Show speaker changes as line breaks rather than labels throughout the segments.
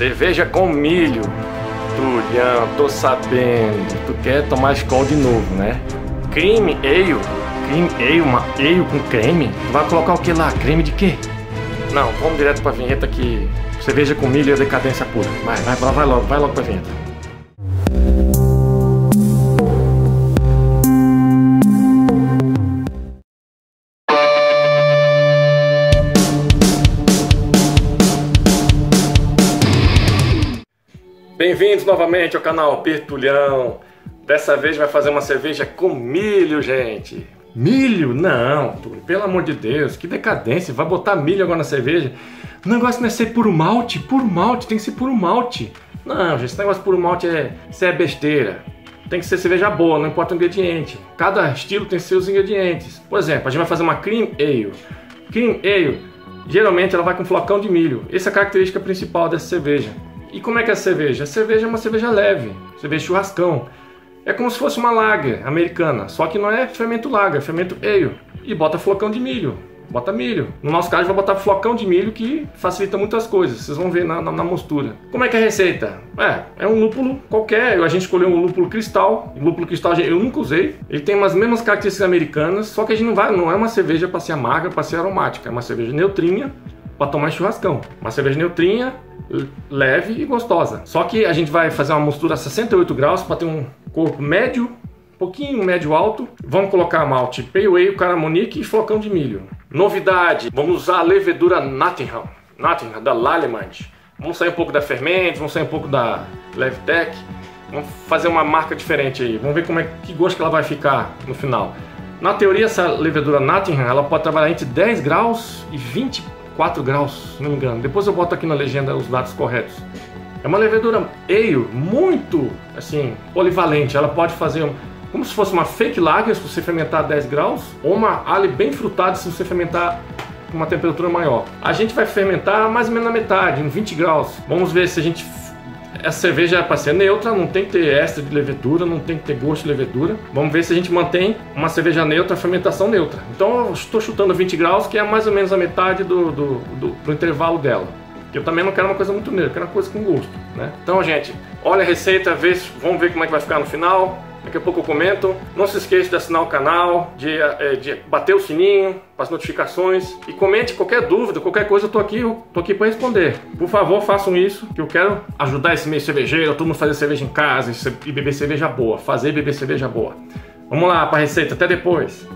Cerveja com milho. Tulhão, tô sabendo. Tu quer tomar Skol de novo, né? Creme ale. Creme ale, uma ale com creme? Tu vai colocar o que lá? Creme de quê? Não, vamos direto pra vinheta que cerveja com milho é decadência pura. Vai, vai, vai logo, vai logo pra vinheta. Bem-vindos novamente ao canal Pertulhão. Dessa vez vai fazer uma cerveja com milho, gente. Milho? Não, pelo amor de Deus, que decadência. Vai botar milho agora na cerveja? O negócio não é ser puro malte, puro malte, tem que ser puro malte. Não, gente, esse negócio puro malte é, isso é besteira. Tem que ser cerveja boa, não importa o ingrediente. Cada estilo tem seus ingredientes. Por exemplo, a gente vai fazer uma cream ale. Cream ale, geralmente ela vai com flocão de milho. Essa é a característica principal dessa cerveja. E como é que é a cerveja? A cerveja é uma cerveja leve, cerveja churrascão. É como se fosse uma lager americana, só que não é fermento lager, é fermento ale. E bota flocão de milho, bota milho. No nosso caso, vai botar flocão de milho que facilita muitas coisas. Vocês vão ver na, na, na, mostura. Como é que é a receita? É, é um lúpulo qualquer. A gente escolheu um lúpulo cristal. Lúpulo cristal eu nunca usei. Ele tem umas mesmas características americanas, só que a gente não vai, não é uma cerveja para ser amarga, para ser aromática. É uma cerveja neutrinha para tomar churrascão. Uma cerveja neutrinha, leve e gostosa. Só que a gente vai fazer uma mistura a 68 graus para ter um corpo médio, pouquinho médio alto. Vamos colocar malte Pale Ale, Caramonique e flocão de milho. Novidade, vamos usar a levedura Nottingham, Nottingham da Lallemand. Vamos sair um pouco da Ferment, vamos sair um pouco da Levtech. Vamos fazer uma marca diferente aí. Vamos ver como é que gosto que ela vai ficar no final. Na teoria, essa levedura Nottingham, ela pode trabalhar entre 10 graus e 20 4 graus, se não me engano. Depois eu boto aqui na legenda os dados corretos. É uma levedura ale muito assim polivalente. Ela pode fazer um, como se fosse uma fake lager se você fermentar a 10 graus, ou uma ale bem frutada se você fermentar com uma temperatura maior. A gente vai fermentar mais ou menos na metade, em 20 graus. Vamos ver se a gente essa cerveja é para ser neutra, não tem que ter extra de levedura, não tem que ter gosto de levedura. Vamos ver se a gente mantém uma cerveja neutra, fermentação neutra. Então eu estou chutando 20 graus, que é mais ou menos a metade do, do, do, do intervalo dela. Eu também não quero uma coisa muito neutra, eu quero uma coisa com gosto, né? Então, gente, olha a receita, vê, vamos ver como é que vai ficar no final. Daqui a pouco eu comento. Não se esqueça de assinar o canal, de, é, de bater o sininho para as notificações e comente qualquer dúvida, qualquer coisa, eu tô aqui, aqui para responder. Por favor, façam isso, que eu quero ajudar esse meio cervejeiro, todo mundo fazer cerveja em casa e beber cerveja boa, fazer beber cerveja boa. Vamos lá para a receita, até depois.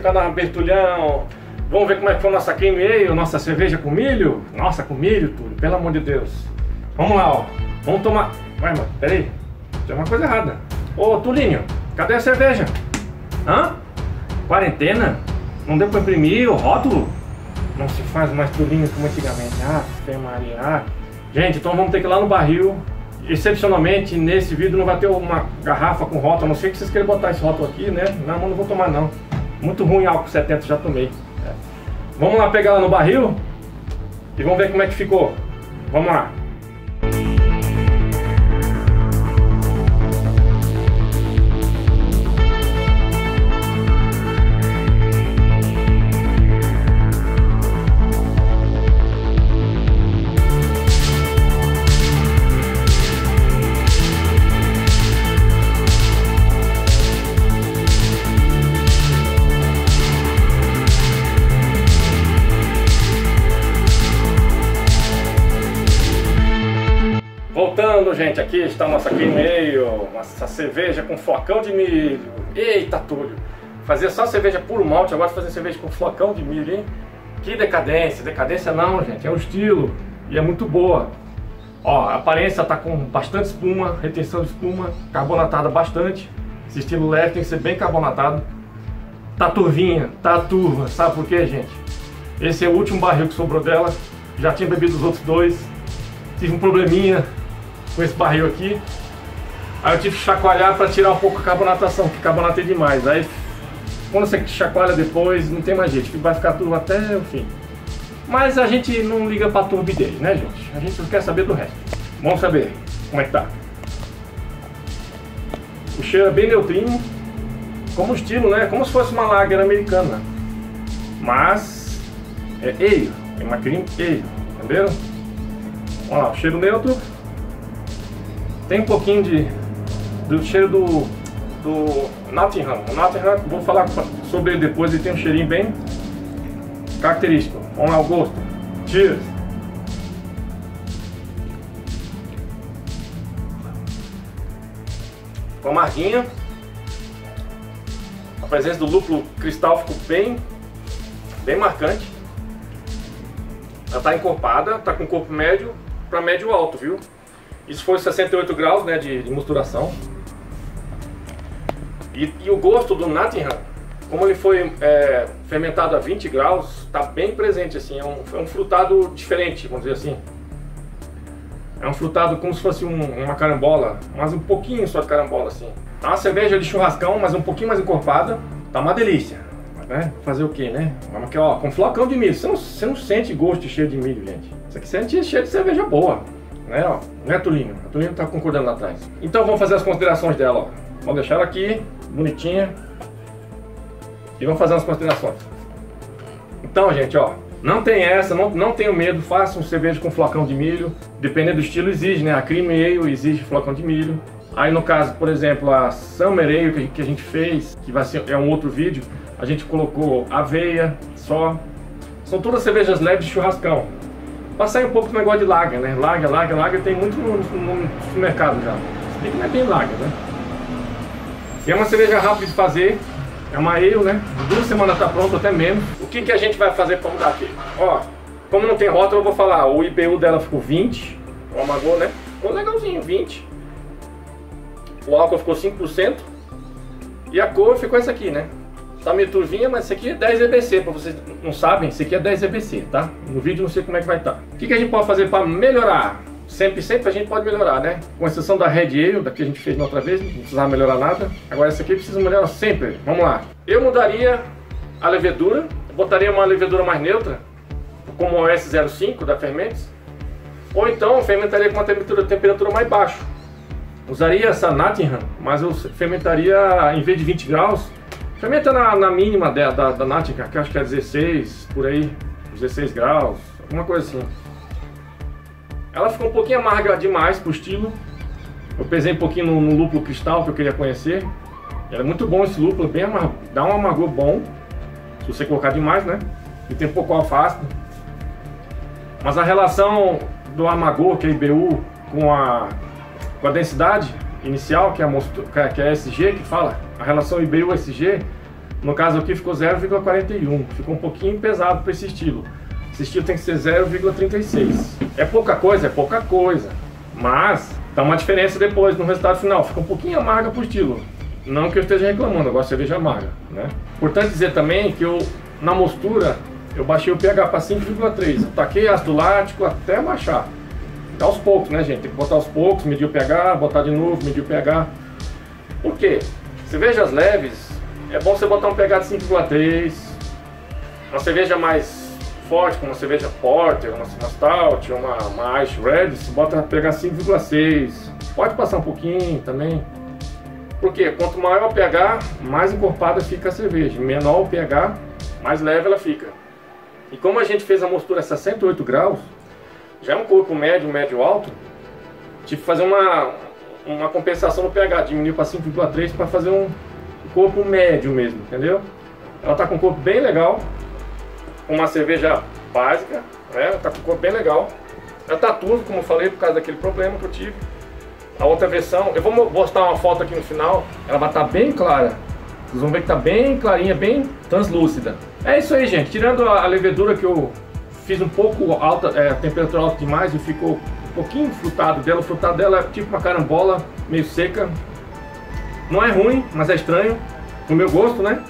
Canal Bertulhão. Vamos ver como é que foi a nossa creme ale, nossa cerveja com milho? Nossa, com milho, tudo, pelo amor de Deus. Vamos lá, ó. Vamos tomar. Vai, mano, peraí. Tem uma coisa errada. Ô, Tulinho, cadê a cerveja? Hã? Quarentena? Não deu pra imprimir o rótulo? Não se faz mais Tulinho como antigamente. Ah, Fé Maria. Ah. Gente, então vamos ter que ir lá no barril. Excepcionalmente, nesse vídeo não vai ter uma garrafa com rótulo. A não ser que vocês queiram botar esse rótulo aqui, né? Não, mas não vou tomar não. Muito ruim álcool 70, já tomei. É. Vamos lá pegar lá no barril e vamos ver como é que ficou. Vamos lá. Gente, aqui está nossa meio, nossa cerveja com flocão de milho. Eita, Túlio! Fazer só cerveja puro malte, agora fazer cerveja com flocão de milho, hein? Que decadência! Decadência não, gente, é o estilo e é muito boa. Ó, a aparência tá com bastante espuma, retenção de espuma, carbonatada bastante. Esse estilo leve tem que ser bem carbonatado. Tá turvinha, tá turva, sabe por quê, gente? Esse é o último barril que sobrou dela. Já tinha bebido os outros dois. Tive um probleminha com esse barril aqui. Aí eu tive que chacoalhar para tirar um pouco a carbonatação, porque carbonatei demais. Aí quando você chacoalha depois, não tem mais jeito, vai ficar tudo até o fim. Mas a gente não liga pra turbidez, né gente? A gente só quer saber do resto. Vamos saber como é que tá. O cheiro é bem neutrinho, como estilo, né? Como se fosse uma lager americana. Mas é ale, é uma cream ale, entendeu? Vamos lá, o cheiro neutro. Tem um pouquinho de do cheiro do, do Nottingham. O Nottingham, vou falar sobre ele depois, ele tem um cheirinho bem característico. Vamos lá, o gosto. Cheers! Com a marguinha. A presença do lúpulo cristal ficou bem, bem marcante. Ela está encorpada, está com corpo médio para médio alto, viu? Isso foi 68 graus né, de, de misturação. E, e, o gosto do Nottingham, como ele foi é, fermentado a 20 graus, está bem presente. assim. É um, é um, frutado diferente, vamos dizer assim. É um frutado como se fosse um, uma carambola, mas um pouquinho só de carambola. assim. É uma cerveja de churrascão, mas um pouquinho mais encorpada. Tá uma delícia. Né? Fazer o que, né? Aqui, ó, com flocão de milho. Você não, você não sente gosto de cheiro de milho, gente. Isso aqui sente cheiro de cerveja boa né? Ó, não é a Tulinho tá concordando lá atrás. Então vamos fazer as considerações dela, ó. Vamos deixar ela aqui, bonitinha. E vamos fazer as considerações. Então, gente, ó, não tem essa, não, não tenho medo, faça um cerveja com flocão de milho. Dependendo do estilo, exige, né? A cream exige flocão de milho. Aí no caso, por exemplo, a Summer Ale que a gente fez, que vai ser é um outro vídeo, a gente colocou aveia só. São todas cervejas leves de churrascão. Passar um pouco do negócio de lager, né? Lager, lager, lager tem muito no, no, no mercado já. Que não é bem lager, né? E é uma cerveja rápida de fazer. É uma ale, né? Duas semanas tá pronto, até menos. O que, que a gente vai fazer para mudar aqui? Ó, como não tem rótulo, eu vou falar. O IBU dela ficou 20. O Amagô, né? Ficou legalzinho, 20. O álcool ficou 5%. E a cor ficou essa aqui, né? Tá meio turvinha, mas isso aqui é 10 EBC, para vocês não sabem, isso aqui é 10 EBC, tá? No vídeo não sei como é que vai estar. Tá. O que, que a gente pode fazer para melhorar? Sempre, sempre a gente pode melhorar, né? Com exceção da Red Ale, da que a gente fez na outra vez, não precisava melhorar nada. Agora essa aqui precisa melhorar sempre. Vamos lá. Eu mudaria a levedura, botaria uma levedura mais neutra, como o S05 da Fermentes. Ou então fermentaria com uma temperatura, temperatura mais baixa. Usaria essa Nottingham, mas eu fermentaria em vez de 20 graus, Fermenta na, na mínima da, da, da que acho que é 16, por aí, 16 graus, alguma coisa assim. Ela ficou um pouquinho amarga demais pro estilo. Eu pesei um pouquinho no, no lúpulo cristal que eu queria conhecer. Era muito bom esse lúpulo, bem dá um amargor bom, se você colocar demais, né? E tem um pouco alface. Mas a relação do amargor, que é IBU, com a, com a densidade inicial, que é a, que é a SG que fala, a relação IBU-SG, No caso aqui ficou 0,41, ficou um pouquinho pesado para esse estilo. Esse estilo tem que ser 0,36. É pouca coisa? É pouca coisa. Mas dá uma diferença depois no resultado final. Fica um pouquinho amarga pro estilo. Não que eu esteja reclamando, eu gosto cerveja amarga. Né? Importante dizer também que eu, na mostura, eu baixei o pH para 5,3. Taquei ácido lático até baixar. Tá aos poucos, né, gente? Tem que botar aos poucos, medir o pH, botar de novo, medir o pH. Por quê? Cervejas leves, é bom você botar um pH de 5,3. Uma cerveja mais forte, como uma cerveja Porter, uma, uma Stout, uma, uma Ice Red, você bota pH 5,6. Pode passar um pouquinho também. Porque quanto maior o pH, mais encorpada fica a cerveja. Menor o pH, mais leve ela fica. E como a gente fez a mostura a 68 graus, já é um corpo médio, médio alto, tive que fazer uma, uma compensação no pH, diminuiu para 5,3 para fazer um corpo médio mesmo, entendeu? Ela está com um corpo bem legal, uma cerveja básica, né? Ela tá com um corpo bem legal. Ela tá turva, como eu falei, por causa daquele problema que eu tive. A outra versão, eu vou mostrar uma foto aqui no final, ela vai estar tá bem clara. Vocês vão ver que tá bem clarinha, bem translúcida. É isso aí, gente. Tirando a, a levedura que eu fiz um pouco alta, é, temperatura alta demais e ficou um pouquinho frutado dela. O frutado dela é tipo uma carambola, meio seca. Não é ruim, mas é estranho. Pro meu gosto, né?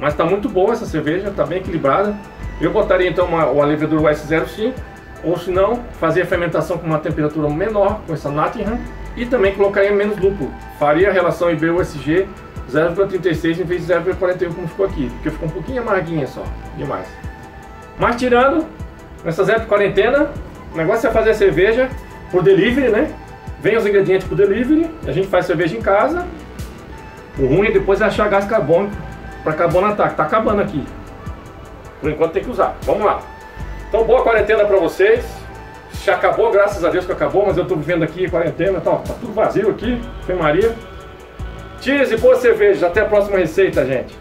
Mas tá muito boa essa cerveja, tá bem equilibrada. Eu botaria então uma, uma levedura S05, ou se não, fazer a fermentação com uma temperatura menor, com essa Nottingham, e também colocaria menos lúpulo. Faria a relação IBUSG 0,36 em vez de 0,41 como ficou aqui, porque ficou um pouquinho amarguinha só, demais. Mas tirando, nessas épocas de quarentena, o negócio é fazer a cerveja por delivery, né? Vem os ingredientes por delivery, a gente faz cerveja em casa. O ruim é depois achar gás carbônico para carbonatar, que tá acabando aqui. Por enquanto tem que usar. Vamos lá. Então boa quarentena para vocês. Já acabou, graças a Deus que acabou, mas eu tô vivendo aqui a quarentena, tá, tá tudo vazio aqui, Fê Maria. Cheers e boa cerveja. Até a próxima receita, gente.